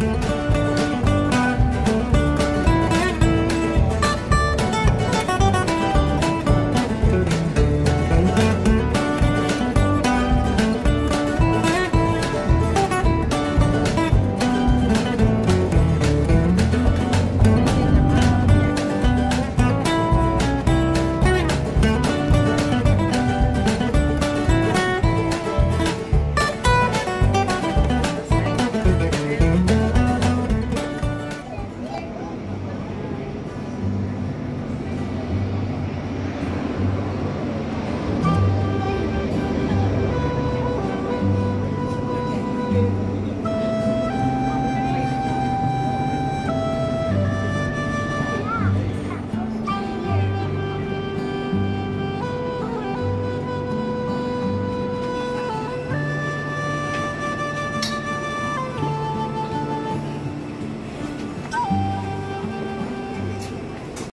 Música